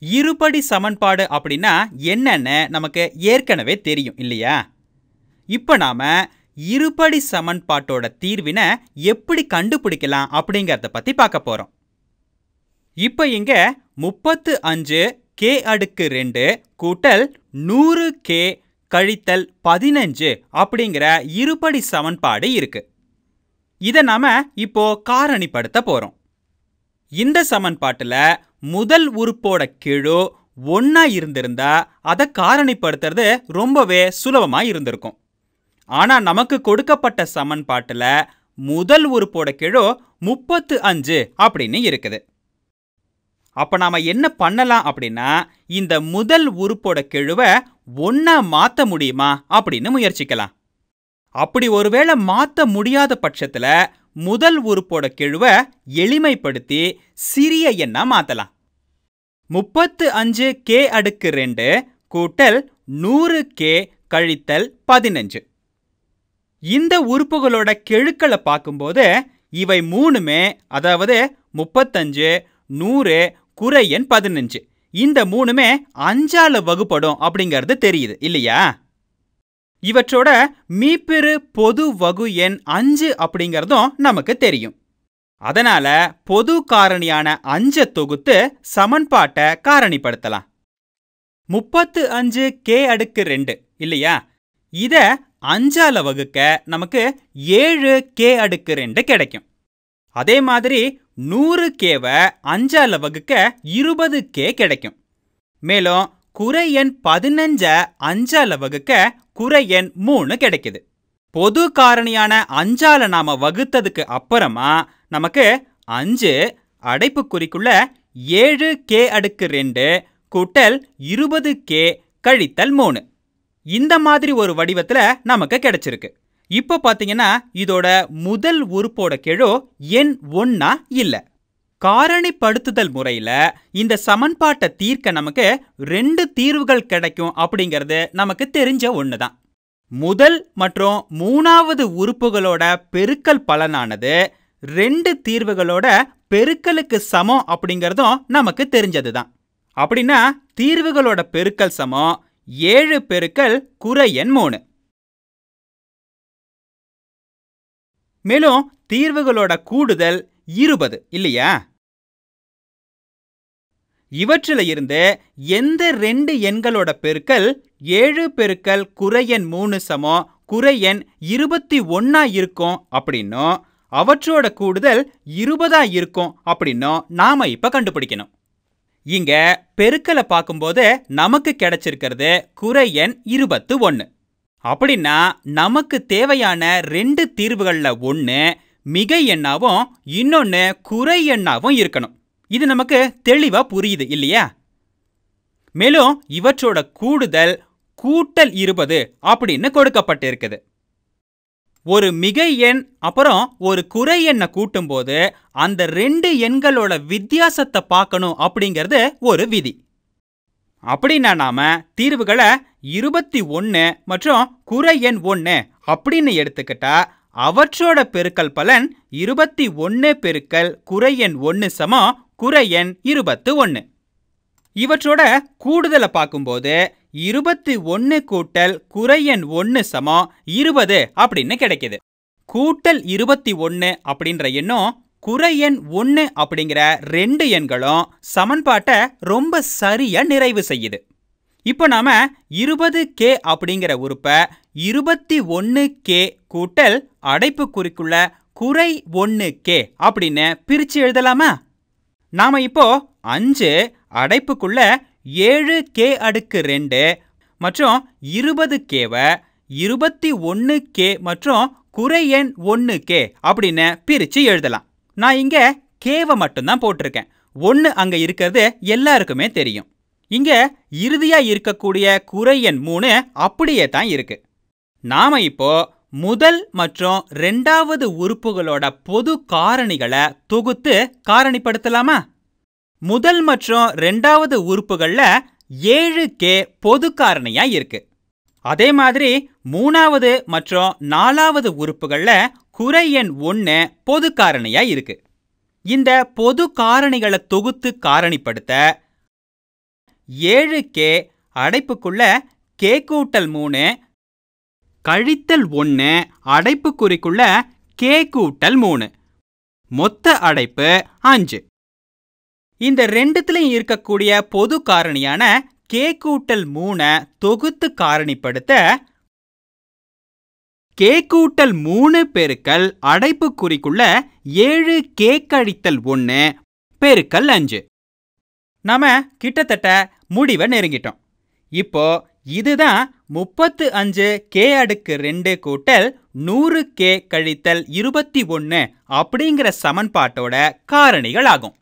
இருபடி சமன்பாடு அப்படின்னா என்னென்னு நமக்கு ஏற்கனவே தெரியும் இல்லையா? இப்போ நாம் இருபடி சமன்பாட்டோட தீர்வினை எப்படி கண்டுபிடிக்கலாம் அப்படிங்கிறத பற்றி பார்க்க போகிறோம் இப்போ இங்கே முப்பத்து அஞ்சு கே அடுக்கு ரெண்டு கூட்டல் நூறு கே கழித்தல் பதினஞ்சு அப்படிங்கிற இருபடி சமன்பாடு இருக்கு. இதை நாம இப்போ காரணிப்படுத்த போகிறோம் இந்த சமன்பாட்டுல முதல் உறுப்போட கெழு ஒன்னா இருந்திருந்தா அதை காரணிப்படுத்துறது ரொம்பவே சுலபமா இருந்திருக்கும். ஆனா நமக்கு கொடுக்கப்பட்ட சமன்பாட்டுல முதல் உறுப்போட கெழு முப்பத்து அஞ்சு அப்படின்னு இருக்குது. அப்ப நாம என்ன பண்ணலாம் அப்படின்னா இந்த முதல் உறுப்போட கெழுவை ஒன்னா மாத்த முடியுமா அப்படின்னு முயற்சிக்கலாம். அப்படி ஒருவேளை மாத்த முடியாத பட்சத்துல முதல் உறுப்போட கெழுவை எளிமைப்படுத்தி சிறிய எண்ணா மாத்தலாம். முப்பத்து அஞ்சு கே அடுக்கு ரெண்டு கூட்டல் நூறு கே கழித்தல் பதினஞ்சு. இந்த உறுப்புகளோட கெழுக்களை பார்க்கும்போது இவை மூணுமே அதாவது முப்பத்தஞ்சு நூறு குறையன் பதினஞ்சு. இந்த மூணுமே அஞ்சால வகுப்படும் அப்படிங்கிறது தெரியுது இல்லையா? இவற்றோட மீப்பெரு பொது வகு எண் அஞ்சு அப்படிங்கிறதும் நமக்கு தெரியும். அதனால பொது காரணியான அஞ்ச தொகுத்து சமன்பாட்டை காரணிப்படுத்தலாம். முப்பத்து அஞ்சு கே அடுக்கு ரெண்டு இல்லையா? இத அஞ்சால வகுக்க நமக்கு ஏழு கே அடுக்கு ரெண்டு கிடைக்கும். அதே மாதிரி நூறு கேவை அஞ்சால வகுக்க இருபது கே கிடைக்கும். மேலும் குறை எண் பதினஞ்ச அஞ்சால வகுக்க குறை எண் மூணு கிடைக்குது. பொது காரணியான அஞ்சால நாம வகுத்ததுக்கு அப்புறமா நமக்கு அஞ்சு அடைப்புக்குறிக்குள்ள ஏழு கே அடுக்கு ரெண்டு கூட்டல் இருபது கே கழித்தல் மூணு. இந்த மாதிரி ஒரு வடிவத்துல நமக்கு கிடைச்சிருக்கு. இப்போ பாத்தீங்கன்னா இதோட முதல் உறுப்போட கெழு எண் ஒன்னா இல்ல. காரணிப்படுத்துதல் முறையில இந்த சமன்பாட்டை தீர்க்க நமக்கு ரெண்டு தீர்வுகள் கிடைக்கும் அப்படிங்கிறது நமக்கு தெரிஞ்ச ஒண்ணுதான். முதல் மற்றும் மூணாவது உறுப்புகளோட பெருக்கல் பலனானது ரெண்டு தீர்வுகளோட பெருக்கலுக்கு சமம் அப்படிங்கிறதும் நமக்கு தெரிஞ்சது தான் அப்படின்னா தீர்வுகளோட பெருக்கல் சமம் ஏழு பெருக்கல் குறையன் மூணு. மேலும் தீர்வுகளோட கூடுதல் இருபது இல்லையா? இவற்றில இருந்து எந்த ரெண்டு எண்களோட பெருக்கல் ஏழு பெருக்கல் குறையன் மூணு சமம் குறையன் இருபத்தி ஒன்னா இருக்கும் அப்படின்னும் அவற்றோட கூடுதல் இருபதா இருக்கும் அப்படின்னும் நாம இப்ப கண்டுபிடிக்கணும். இங்க பெருக்கலை பார்க்கும்போது நமக்கு கிடைச்சிருக்கிறது குறையன் இருபத்து ஒன்னு. அப்படின்னா நமக்கு தேவையான ரெண்டு தீர்வுகள்ல ஒன்று மிகை எண்ணாவும் இன்னொன்று குறை எண்ணாவும் இருக்கணும். இது நமக்கு தெளிவாக புரியுது இல்லையா? மேலும் இவற்றோட கூடுதல் கூட்டல் இருபது அப்படின்னு கொடுக்கப்பட்டிருக்குது. ஒரு மிகை எண் அப்புறம் ஒரு குறை எண்ணை கூட்டும்போது அந்த ரெண்டு எண்களோட வித்தியாசத்தை பார்க்கணும் அப்படிங்கிறது ஒரு விதி. அப்படின்னா நாம தீர்வுகளை இருபத்தி ஒன்று மற்றும் குறை எண் ஒன்று அப்படின்னு எடுத்துக்கிட்டா அவற்றோட பெருக்கல் பலன் இருபத்தி ஒன்று பெருக்கல் குறை எண் ஒன்று சமம் குறை எண் இருபத்து ஒன்று இவற்றோட கூடுதலை பார்க்கும்போது இருபத்தி ஒன்று கூட்டல் குறை எண் ஒன்று சமம் இருபது அப்படின்னு கிடைக்குது. கூட்டல் இருபத்தி ஒன்று அப்படின்ற எண்ணும் குறை எண் ஒன்று அப்படிங்கிற ரெண்டு எண்களும் சமன்பாட்டை ரொம்ப சரியா நிறைவு செய்யுது. இப்போ நாம இருபது கே அப்படிங்கிற உறுப்பை இருபத்தி ஒன்று கே கூட்டல் அடைப்புக்குறிக்குள்ள குறை ஒன்று கே அப்படின்னு பிரிச்சு எழுதலாமா? நாம இப்போ அஞ்சு அடைப்புக்குள்ள ஏழு கே அடுக்கு ரெண்டு மற்றும் இருபது கேவை இருபத்தி ஒன்று கே மற்றும் குறை எண் ஒன்று கே அப்படின்னு பிரிச்சு எழுதலாம். நான் இங்க கேவை மட்டும்தான் போட்டிருக்கேன். ஒன்று அங்க இருக்கிறது எல்லாருக்குமே தெரியும். இங்க இறுதியா இருக்கக்கூடிய குறை எண் மூணு அப்படியே தான் இருக்கு. நாம இப்போ முதல் மற்றும் ரெண்டாவது உறுப்புகளோட பொது காரணிகளை தொகுத்து காரணிப்படுத்தலாமா? முதல் மற்றும் ரெண்டாவது உறுப்புகள்ல ஏழு கே பொது காரணியா இருக்கு. அதே மாதிரி மூணாவது மற்றும் நாலாவது உறுப்புகள்ல குறை எண் ஒன்று பொது காரணியா இருக்கு. இந்த பொது காரணிகளை தொகுத்து காரணிப்படுத்த ஏழு கே அடைப்புக்குள்ள கே கூட்டல் மூணு கழித்தல் ஒன்று அடைப்புக்குறிக்குள்ள கே கூட்டல் மூணு. மொத்த அடைப்பு அஞ்சு. இந்த ரெண்டுத்துலையும் இருக்கக்கூடிய பொது காரணியான கே கூட்டல் மூணை தொகுத்து காரணிப்படுத்த கே கூட்டல் மூணு பெருக்கல் அடைப்புக்குறிக்குள்ள ஏழு கே கழித்தல் ஒன்று பெருக்கல் அஞ்சு. நாம கிட்டத்தட்ட முடிவை நெருங்கிட்டோம். இப்போ இதுதான் முப்பத்து அஞ்சு கே அடுக்கு ரெண்டு கூட்டல் நூறு கே கழித்தல் இருபத்தி ஒன்று அப்படிங்கிற சமன்பாட்டோட காரணிகள் ஆகும்